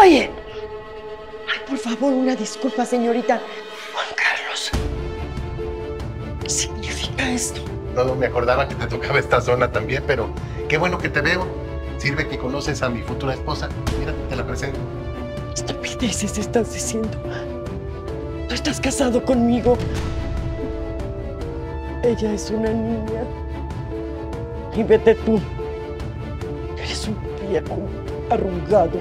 Oye. Ay, por favor, una disculpa, señorita. Juan Carlos. ¿Qué significa esto? No me acordaba que te tocaba esta zona también, pero qué bueno que te veo. Sirve que conoces a mi futura esposa. Mira, te la presento. Estupideces estás diciendo. Tú estás casado conmigo. Ella es una niña. Y vete tú. Arrugado.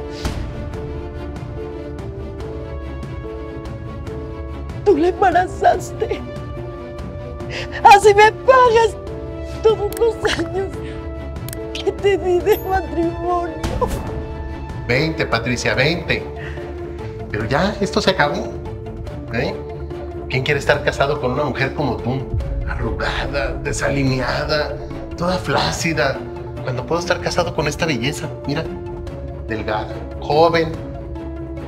Tú la embarazaste. Así me pagas todos los años que te di de matrimonio. 20, Patricia, 20. Pero ya, esto se acabó. ¿Eh? ¿Quién quiere estar casado con una mujer como tú? Arrugada, desalineada, toda flácida. Cuando puedo estar casado con esta belleza, mira, delgada, joven.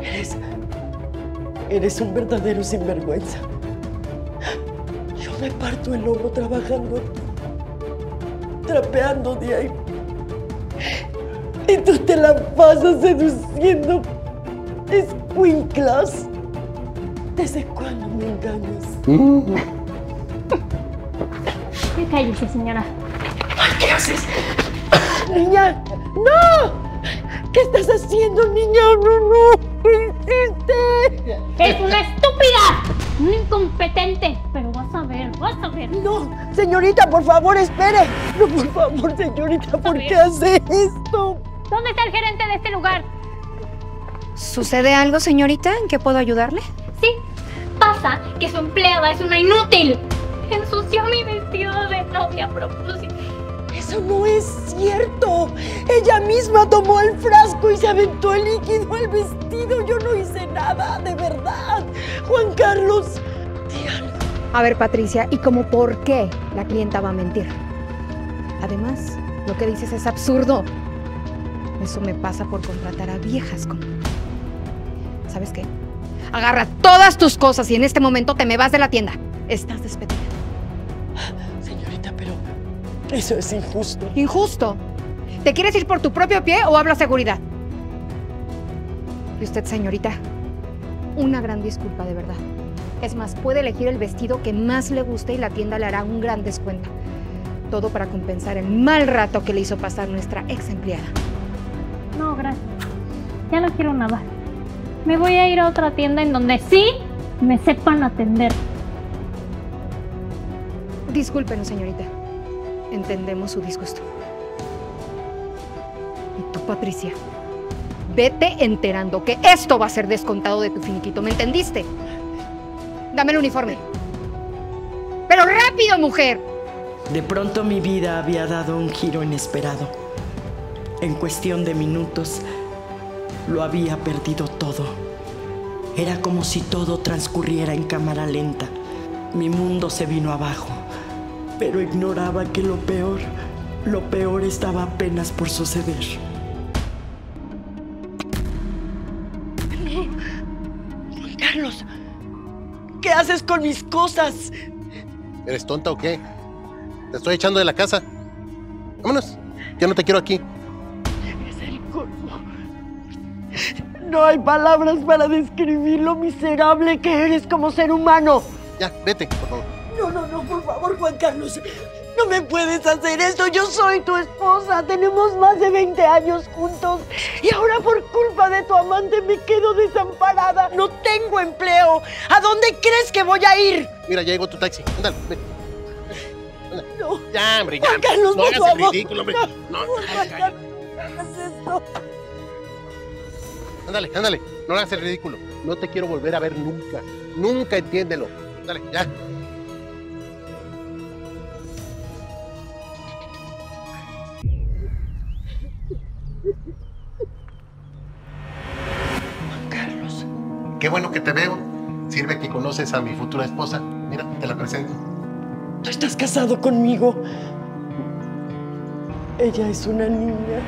Eres. Eres un verdadero sinvergüenza. Yo me parto el lomo trabajando trapeando de ahí. Y tú te la pasas seduciendo escuinclas. ¿Desde cuándo me engañas? Ya cállese, señora. Ay, ¿Qué haces? Niña, no. ¿Qué estás haciendo, niña? No, no. ¿Qué hiciste? ¡Es una estúpida! ¡Una incompetente! Pero vas a ver, vas a ver. No, señorita, por favor, espere. No, por favor, señorita, ¿por qué hace esto? ¿Dónde está el gerente de este lugar? ¿Sucede algo, señorita? ¿En qué puedo ayudarle? Sí, pasa que su empleada es una inútil. Ensució mi vestido de novia a propósito. Eso no es cierto. Ella misma tomó el frasco y se aventó el líquido al vestido. Yo no hice nada, de verdad. Juan Carlos, di. A ver, Patricia, ¿y cómo por qué la clienta va a mentir? Además, lo que dices es absurdo. Eso me pasa por contratar a viejas como. ¿Sabes qué? Agarra todas tus cosas y en este momento te me vas de la tienda. Estás despedida. Eso es injusto. ¿Injusto? ¿Te quieres ir por tu propio pie o habla seguridad? Y usted, señorita, una gran disculpa de verdad. Es más, puede elegir el vestido que más le guste y la tienda le hará un gran descuento. Todo para compensar el mal rato que le hizo pasar nuestra ex empleada. No, gracias. Ya no quiero nada. Me voy a ir a otra tienda en donde sí me sepan atender. Discúlpenos, señorita. Entendemos su disgusto. Y tú, Patricia, vete enterando que esto va a ser descontado de tu finiquito, ¿me entendiste? Dame el uniforme. Pero rápido, mujer. De pronto mi vida había dado un giro inesperado. En cuestión de minutos, lo había perdido todo. Era como si todo transcurriera en cámara lenta. Mi mundo se vino abajo, pero ignoraba que lo peor, lo peor estaba apenas por suceder. Juan Carlos, ¿qué haces con mis cosas? ¿Eres tonta o qué? Te estoy echando de la casa. Vámonos. Yo no te quiero aquí. Es el colmo. No hay palabras para describir lo miserable que eres como ser humano. Ya, vete, por favor. No, no, no, por favor, Juan Carlos. No me puedes hacer esto. Yo soy tu esposa. Tenemos más de 20 años juntos. Y ahora por culpa de tu amante me quedo desamparada. No tengo empleo. ¿A dónde crees que voy a ir? Mira, ya llegó tu taxi. Ándale, ven. No. Ya, hombre, ya. Juan Carlos, no por hagas el favor. ridículo, hombre. No, Carlos, no hagas esto. ándale, ándale. No hagas el ridículo. No te quiero volver a ver nunca. Nunca entiéndelo. Dale, ya. Qué bueno que te veo. Sirve que conoces a mi futura esposa. Mira, te la presento. Tú estás casado conmigo. Ella es una niña.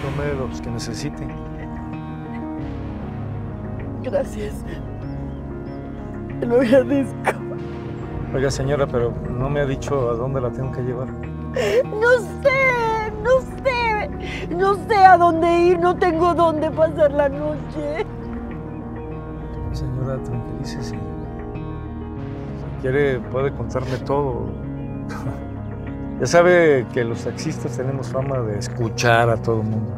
Tome los que necesite. Gracias. Te lo agradezco. Oiga, señora, pero no me ha dicho a dónde la tengo que llevar. No sé, no sé. sé, no sé a dónde ir, no tengo dónde pasar la noche. Tranquilícese. Si quiere, puede contarme todo. ya sabe que los taxistas tenemos fama de escuchar a todo el mundo.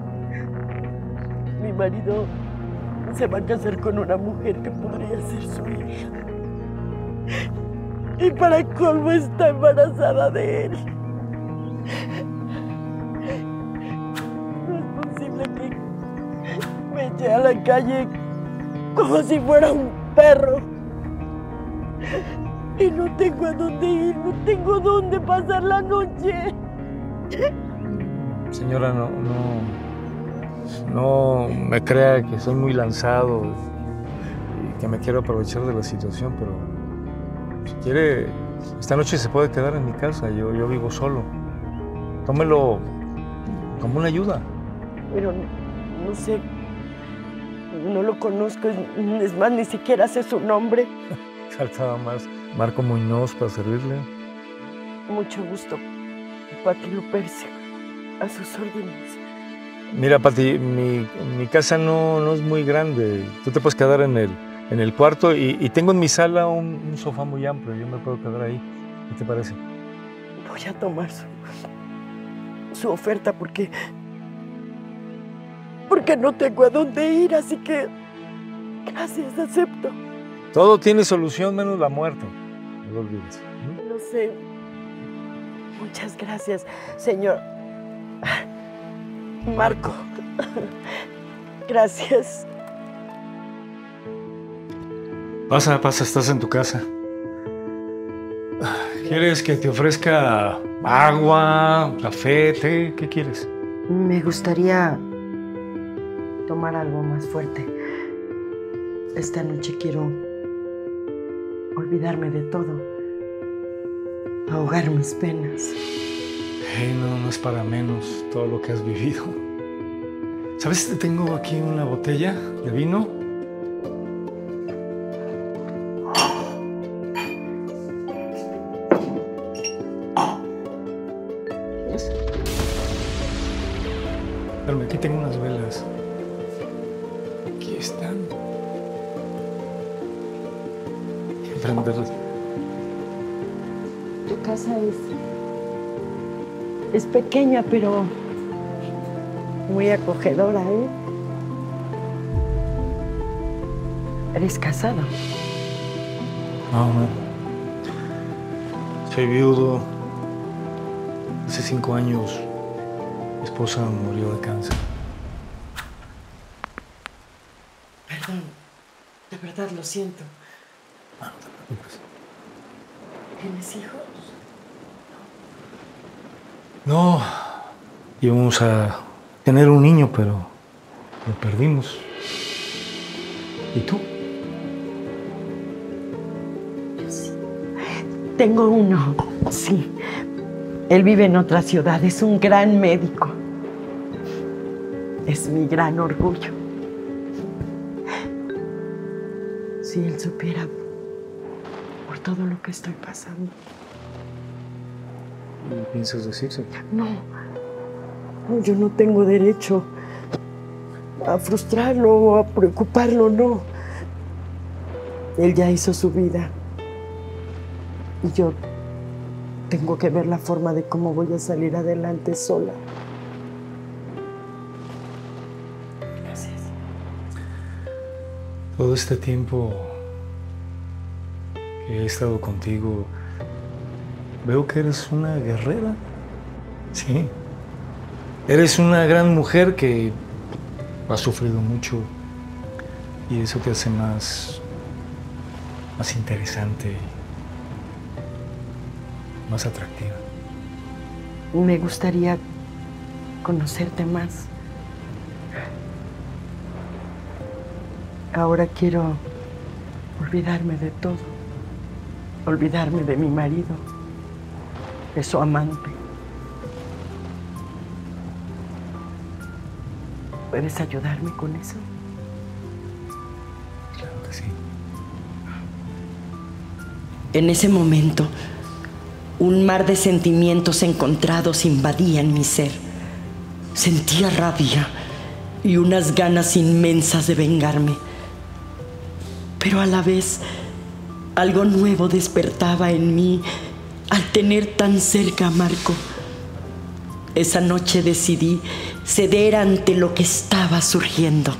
Mi marido se va a casar con una mujer que podría ser su hija. Y para colmo está embarazada de él. No es posible que me eche a la calle como si fuera un perro. Y no tengo a dónde ir, no tengo dónde pasar la noche. Señora, no, no, no me crea que soy muy lanzado y que me quiero aprovechar de la situación, pero si quiere, esta noche se puede quedar en mi casa, yo, yo vivo solo. Tómelo como una ayuda. Pero no sé, no lo conozco, es más, ni siquiera sé su nombre. Faltaba más. Marco Muñoz para servirle. Mucho gusto, Pati Lupercio, a sus órdenes. Mira, Pati, mi, mi casa no, no, es muy grande. Tú te puedes quedar en el, en el cuarto y, y tengo en mi sala un, un, sofá muy amplio. Yo me puedo quedar ahí. ¿Qué te parece? Voy a tomar su, su oferta porque porque no tengo a dónde ir, así que gracias, acepto. Todo tiene solución menos la muerte. No lo olvides. ¿Mm? Lo sé. Muchas gracias, señor Marco. Gracias. Pasa, pasa, estás en tu casa. ¿Quieres que te ofrezca agua, café, té? ¿Qué quieres? Me gustaría algo más fuerte. Esta noche quiero olvidarme de todo, ahogar mis penas. Hey, no, no es para menos todo lo que has vivido. ¿Sabes? Tengo aquí una botella de vino. Es pequeña, pero. muy acogedora, ¿eh? ¿Eres casado? No, no. Soy viudo. Hace cinco años mi esposa murió de cáncer. Perdón, de verdad lo siento. Ah, no te preocupes. ¿Tienes hijos? No, íbamos a tener un niño, pero lo perdimos. ¿Y tú? Yo sí. Tengo uno, sí. Él vive en otra ciudad, es un gran médico. Es mi gran orgullo. Si él supiera por todo lo que estoy pasando. ¿Qué piensas decirse? No, no, yo no tengo derecho a frustrarlo o a preocuparlo, no. Él ya hizo su vida. Y yo tengo que ver la forma de cómo voy a salir adelante sola. Gracias. Todo este tiempo que he estado contigo, veo que eres una guerrera. Sí. Eres una gran mujer que ha sufrido mucho y eso te hace más, más interesante, más atractiva. Me gustaría conocerte más. Ahora quiero olvidarme de todo. Olvidarme de mi marido, de su amante. ¿Puedes ayudarme con eso? Claro que sí. En ese momento, un mar de sentimientos encontrados invadían mi ser. Sentía rabia y unas ganas inmensas de vengarme. Pero a la vez, algo nuevo despertaba en mí al tener tan cerca a Marco. Esa noche decidí ceder ante lo que estaba surgiendo.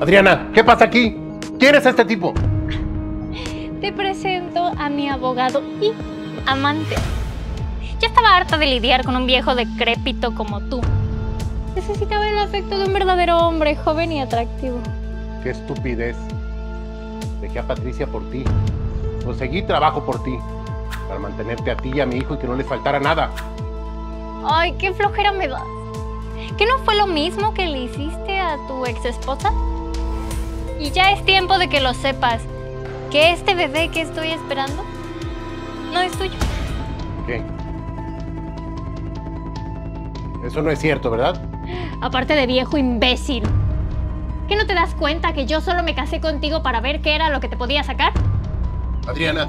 Adriana, ¿qué pasa aquí? ¿Quién es este tipo? Te presento a mi abogado y amante. Ya estaba harta de lidiar con un viejo decrépito como tú. Necesitaba el afecto de un verdadero hombre, joven y atractivo. Qué estupidez. A Patricia por ti. Conseguí trabajo por ti. Para mantenerte a ti y a mi hijo y que no les faltara nada. Ay, qué flojera me das. ¿Que no fue lo mismo que le hiciste a tu ex esposa? Y ya es tiempo de que lo sepas. Que este bebé que estoy esperando no es tuyo. ¿Qué? Eso no es cierto, ¿verdad? Aparte de viejo imbécil. ¿Que no te das cuenta que yo solo me casé contigo para ver qué era lo que te podía sacar? Adriana,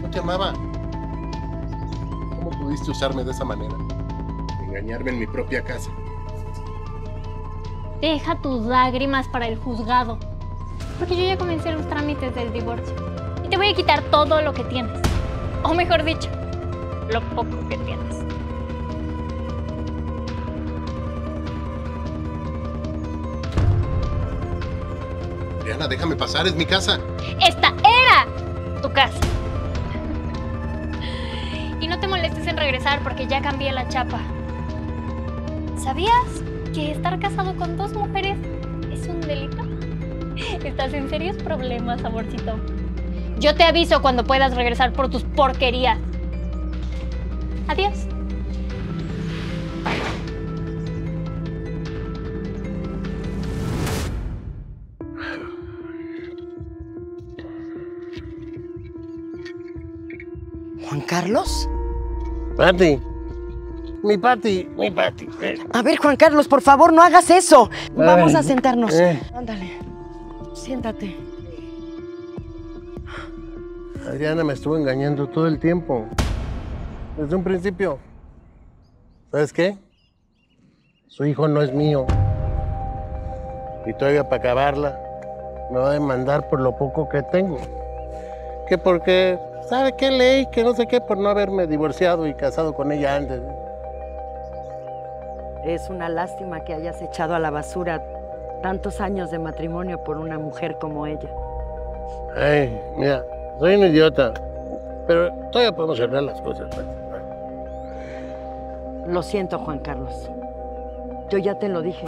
no te amaba. ¿Cómo pudiste usarme de esa manera? Engañarme en mi propia casa. Deja tus lágrimas para el juzgado. Porque yo ya comencé los trámites del divorcio. Y te voy a quitar todo lo que tienes. O mejor dicho, lo poco que tienes. Déjame pasar, es mi casa. Esta era tu casa. Y no te molestes en regresar porque ya cambié la chapa. ¿Sabías que estar casado con dos mujeres es un delito? Estás en serios problemas, amorcito. Yo te aviso cuando puedas regresar por tus porquerías. Adiós. Carlos? Pati. Mi Pati, mi Pati. A ver, Juan Carlos, por favor, no hagas eso. Vamos a sentarnos. eh. Ándale. Siéntate. Adriana me estuvo engañando todo el tiempo. Desde un principio. ¿Sabes qué? Su hijo no es mío. Y todavía para acabarla, me va a demandar por lo poco que tengo. Que porque, ¿sabe qué ley? Que no sé qué, por no haberme divorciado y casado con ella antes. Es una lástima que hayas echado a la basura tantos años de matrimonio por una mujer como ella. Ay, mira, soy un idiota. Pero todavía podemos arreglar las cosas. Lo siento, Juan Carlos. Yo ya te lo dije.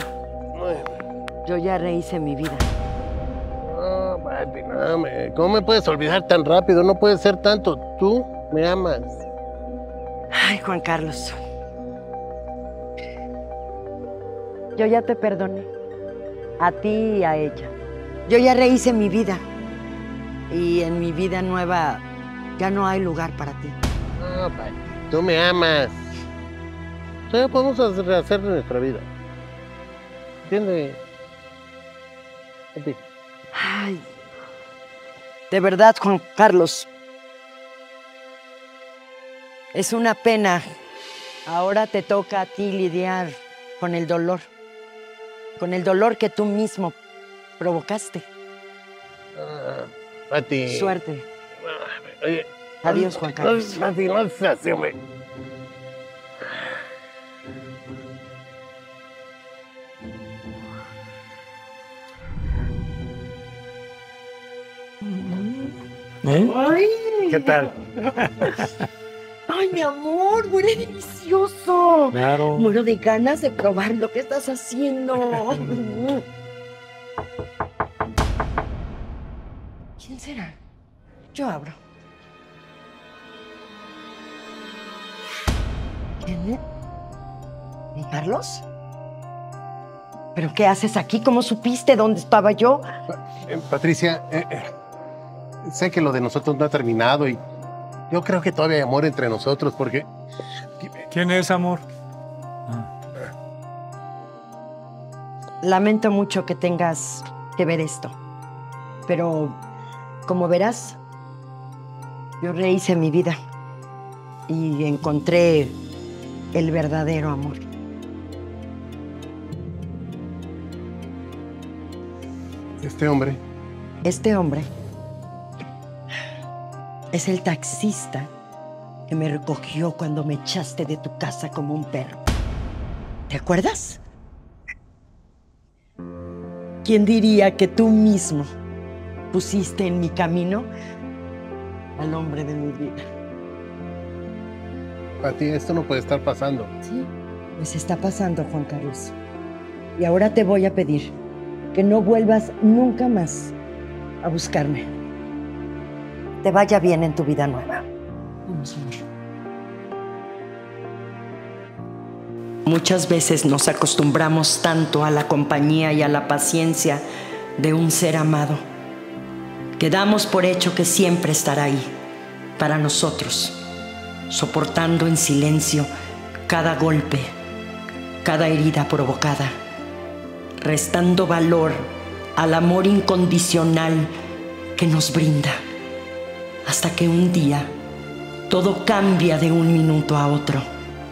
Yo ya rehice mi vida. ¿Cómo me puedes olvidar tan rápido? No puede ser tanto. Tú me amas. Ay, Juan Carlos. Yo ya te perdoné. A ti y a ella. Yo ya rehice mi vida. Y en mi vida nueva ya no hay lugar para ti. No, papi, tú me amas. Todavía podemos hacer- rehacer nuestra vida. ¿Entiendes? Ay. De verdad, Juan Carlos. Es una pena. Ahora te toca a ti lidiar con el dolor. Con el dolor que tú mismo provocaste. ah, Pati. Suerte. Oye, Adiós, Juan Carlos. No, Pati, no seas así, ¿Eh? ¿Qué tal? Ay, mi amor, huele delicioso. Claro. Muero de ganas de probar lo que estás haciendo. ¿Quién será? Yo abro. ¿Quién es? ¿Mi Carlos? ¿Pero qué haces aquí? ¿Cómo supiste dónde estaba yo? Eh, Patricia, eh, eh, sé que lo de nosotros no ha terminado y yo creo que todavía hay amor entre nosotros porque ¿Quién es, amor? Lamento mucho que tengas que ver esto, pero como verás, Yo rehice mi vida y encontré el verdadero amor. Este hombre, Este hombre es el taxista que me recogió cuando me echaste de tu casa como un perro. ¿Te acuerdas? ¿Quién diría que tú mismo pusiste en mi camino al hombre de mi vida? Pati, esto no puede estar pasando. Sí, pues está pasando, Juan Carlos. Y ahora te voy a pedir que no vuelvas nunca más a buscarme. Te vaya bien en tu vida nueva. Muchas veces nos acostumbramos tanto a la compañía y a la paciencia de un ser amado que damos por hecho que siempre estará ahí para nosotros, soportando en silencio cada golpe, cada herida provocada, restando valor al amor incondicional que nos brinda, hasta que un día todo cambia de un minuto a otro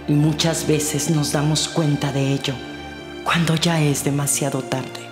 y muchas veces nos damos cuenta de ello cuando ya es demasiado tarde.